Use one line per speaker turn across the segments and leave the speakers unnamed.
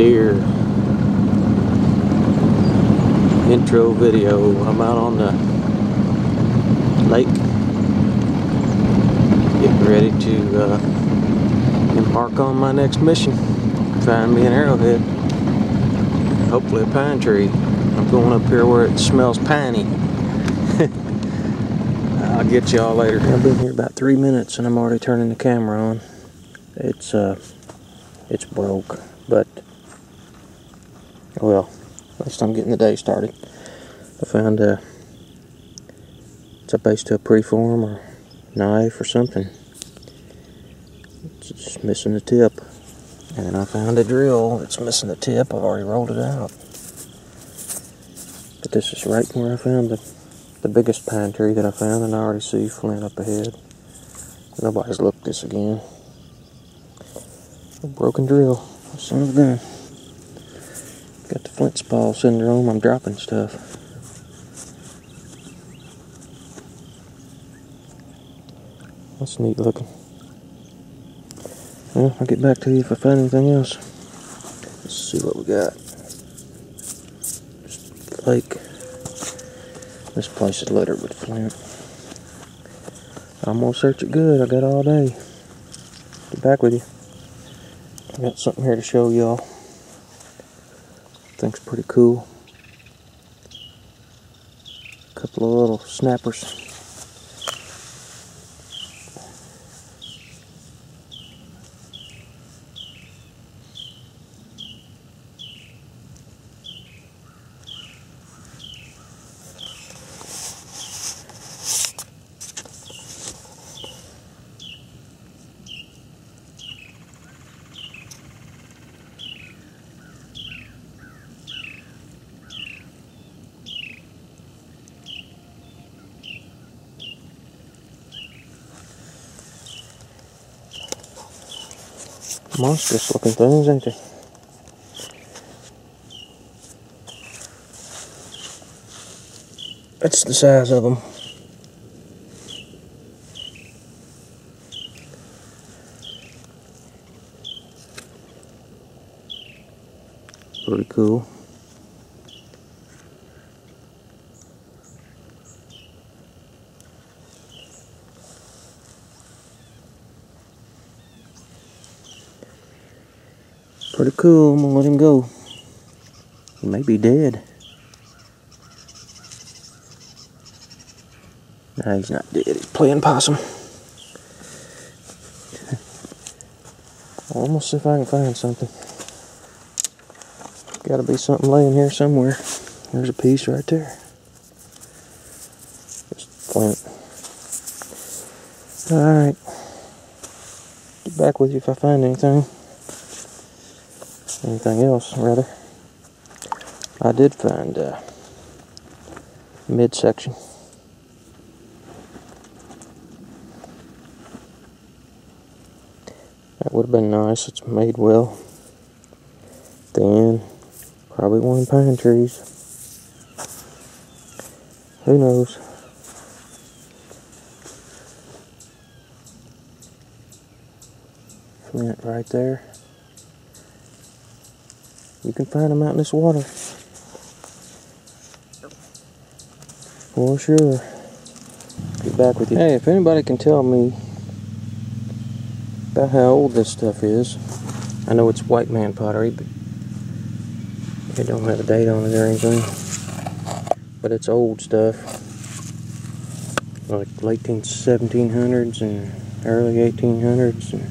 deer intro video. I'm out on the lake getting ready to uh, embark on my next mission. Find me an arrowhead. Hopefully a pine tree. I'm going up here where it smells piney. I'll get y'all later. I've been here about three minutes and I'm already turning the camera on. It's uh it's broke, but well, at least I'm getting the day started. I found a it's a base to a preform or knife or something. It's just missing the tip. And I found a drill It's missing the tip. I've already rolled it out. But this is right where I found the, the biggest pine tree that I found and I already see flint up ahead. Nobody's looked this again. A broken drill. Son of a gun. Got the flint spall syndrome. I'm dropping stuff. That's neat looking. Well, I'll get back to you if I find anything else. Let's see what we got. Lake. This place is littered with flint. I'm gonna search it good. I got all day. Get back with you. I got something here to show y'all. Thing's pretty cool. A couple of little snappers. Monstrous looking things, ain't they? That's the size of them. Pretty cool. Pretty cool. I'm gonna let him go. He may be dead. No, he's not dead. He's playing possum. Almost see if I can find something. Gotta be something laying here somewhere. There's a piece right there. Just flint. Alright. Get back with you if I find anything anything else rather. I did find uh, midsection. That would have been nice. It's made well. Thin. Probably one pine trees. Who knows? Flint right there. You can find them out in this water. For sure. Get back with you. Hey, if anybody can tell me about how old this stuff is, I know it's white man pottery, but it don't have a date on it or anything. But it's old stuff. Like late 1700s and early 1800s. And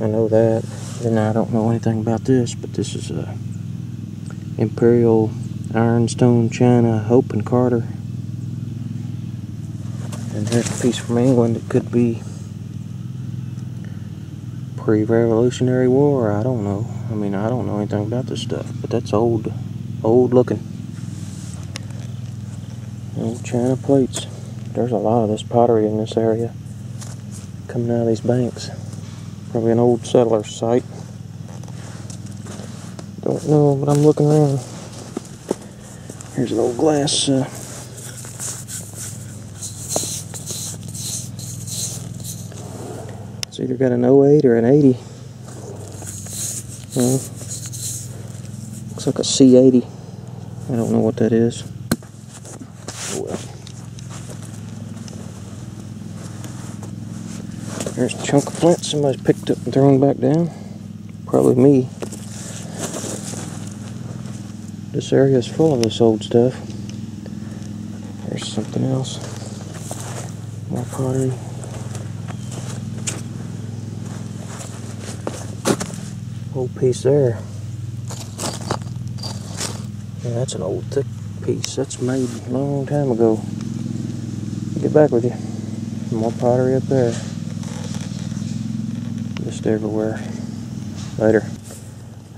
I know that. And I don't know anything about this, but this is a Imperial Ironstone China Hope and Carter. And here's a piece from England. It could be pre-Revolutionary War. I don't know. I mean, I don't know anything about this stuff, but that's old, old looking. Old China plates. There's a lot of this pottery in this area coming out of these banks. Probably an old settler site. Don't know, but I'm looking around. Here's an old glass. Uh, it's either got an 08 or an 80. Hmm. Looks like a C80. I don't know what that is. Oh well. There's a chunk of flint somebody's picked up and thrown back down. Probably me. This area is full of this old stuff. There's something else. More pottery. Old piece there. Yeah, that's an old thick piece. That's made a long time ago. Get back with you. More pottery up there. Just everywhere. Later.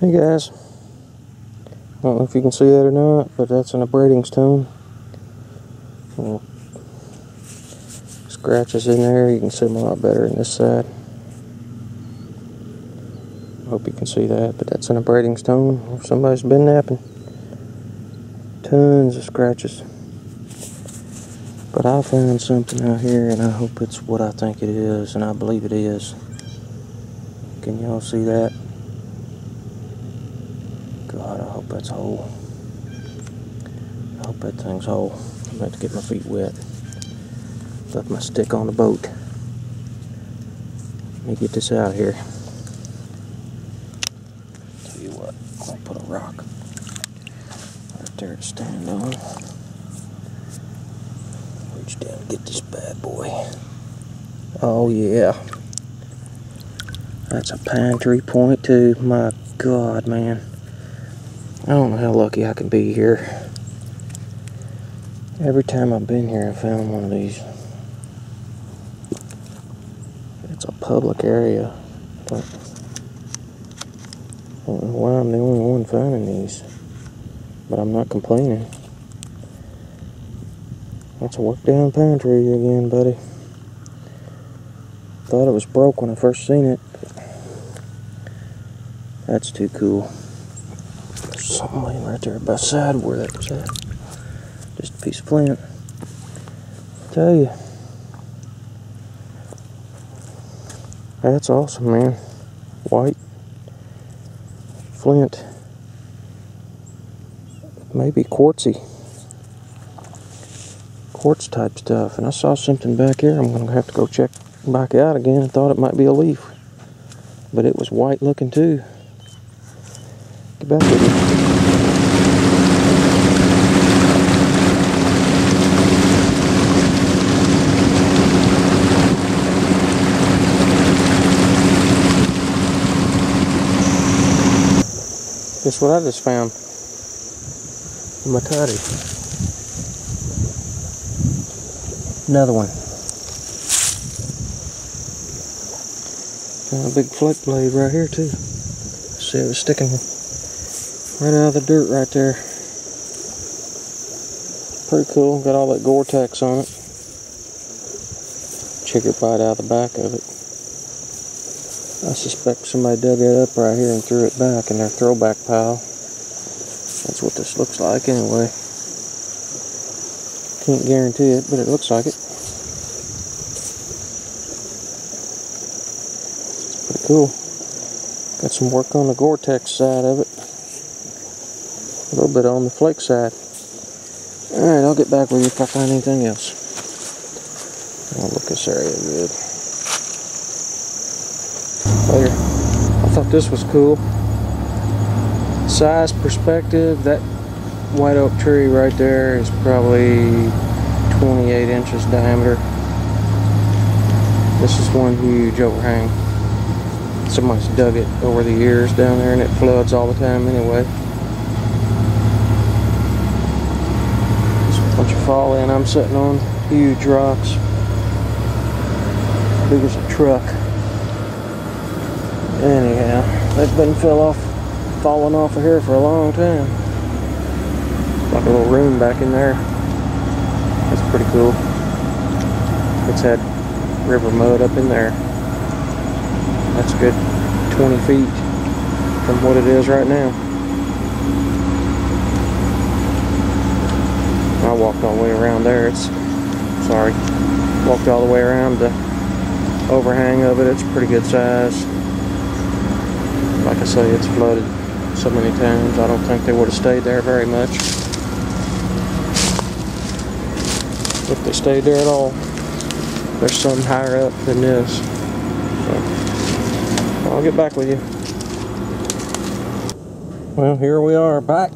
Hey guys. I don't know if you can see that or not, but that's an abrading stone. Scratches in there. You can see them a lot better in this side. Hope you can see that, but that's an abrading stone. Somebody's been knapping. Tons of scratches. But I found something out here, and I hope it's what I think it is, and I believe it is. Can y'all see that? God, I hope that's whole. I hope that thing's whole. I'm about to get my feet wet. Left my stick on the boat. Let me get this out here. Tell you what, I'll put a rock right there to stand on. Reach down and get this bad boy. Oh yeah. That's a pine tree point too. My God, man. I don't know how lucky I can be here. Every time I've been here, I found one of these. It's a public area, but I don't know why I'm the only one finding these. But I'm not complaining. That's a work down pine tree again, buddy. Thought it was broke when I first seen it. That's too cool. There's something laying right there beside where that was at. Just a piece of flint. I tell you. That's awesome, man. White. Flint. Maybe quartzy. Quartz type stuff. And I saw something back here. I'm going to have to go check back out again. I thought it might be a leaf. But it was white looking too. Get back with it. Guess what I just found? A metate. Another one. Got a big fleck blade right here too. See it was sticking right out of the dirt right there. Pretty cool. Got all that cortex on it. Chigger bite out of the back of it. I suspect somebody dug it up right here and threw it back in their throwback pile. That's what this looks like anyway. Can't guarantee it, but it looks like it. It's pretty cool. Got some work on the cortex side of it. A little bit on the flake side. Alright, I'll get back with you if I find anything else. I'll look this area good. Later. I thought this was cool. Size perspective, that white oak tree right there is probably 28 inches diameter. This is one huge overhang. Somebody's dug it over the years down there and it floods all the time anyway. There's a bunch of fall in I'm sitting on. Huge rocks. Big as a truck. Anyhow, that been fell off, falling off of here for a long time. Like a little room back in there. That's pretty cool. It's had river mud up in there. That's a good 20 feet from what it is right now. I walked all the way around there. It's, sorry, walked all the way around the overhang of it. It's pretty good size. Like I say, it's flooded so many times. I don't think they would have stayed there very much. If they stayed there at all. There's some higher up than this. So, I'll get back with you. Well, here we are back.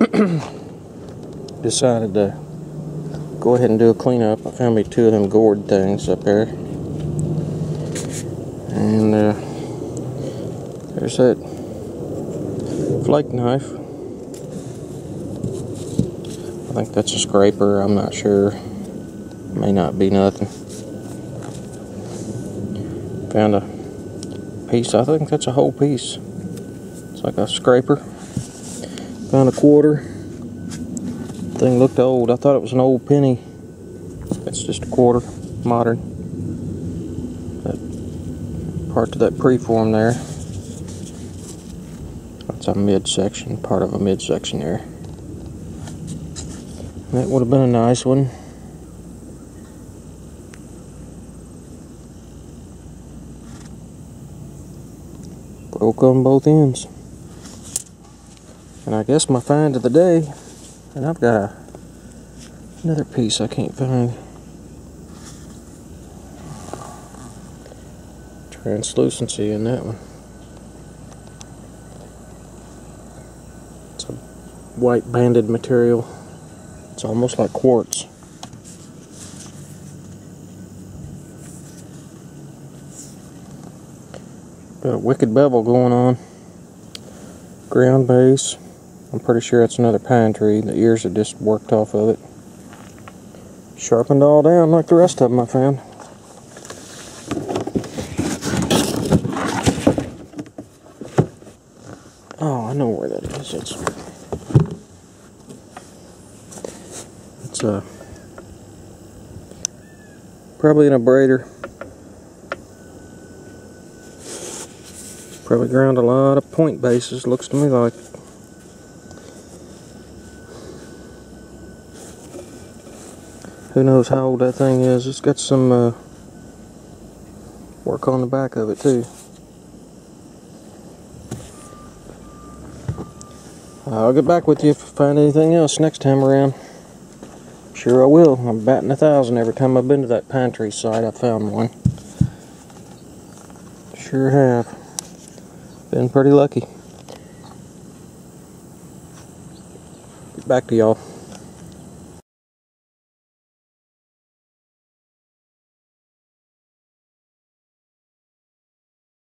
Decided to go ahead and do a cleanup. I found me two of them gourd things up there. And uh, there's that flake knife. I think that's a scraper, I'm not sure. May not be nothing. Found a piece, I think that's a whole piece. It's like a scraper. Found a quarter. Thing looked old. I thought it was an old penny. It's just a quarter, modern. That part to that preform there. That's a midsection, part of a midsection there. That would have been a nice one. Broke on both ends. And I guess my find of the day, and I've got a, another piece I can't find. Translucency in that one. It's a white banded material. It's almost like quartz. Got a wicked bevel going on. Ground base. I'm pretty sure it's another pine tree. The ears are just worked off of it. Sharpened all down like the rest of them I found. Oh, I know where that is. It's, it's uh, probably an abrader. Probably ground a lot of point bases, looks to me like. Who knows how old that thing is. It's got some uh, work on the back of it too. I'll get back with you if I find anything else next time around. Sure I will. I'm batting a thousand every time I've been to that pine tree site. I found one. Sure have. Been pretty lucky. Get back to y'all.